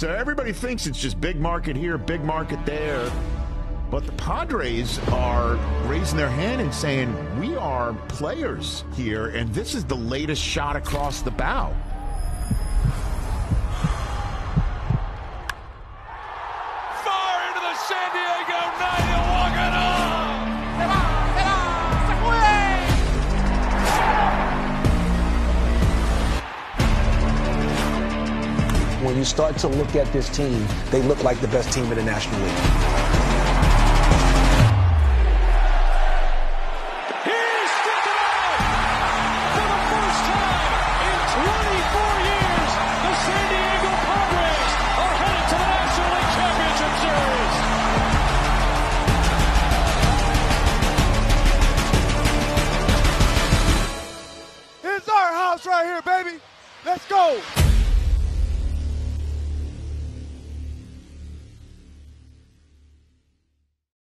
So everybody thinks it's just big market here, big market there. But the Padres are raising their hand and saying, we are players here, and this is the latest shot across the bow. Far into the San Diego night, When you start to look at this team, they look like the best team in the National League. He's struck it out! For the first time in 24 years, the San Diego Padres are headed to the National League Championship Series! It's our house right here, baby. Let's go.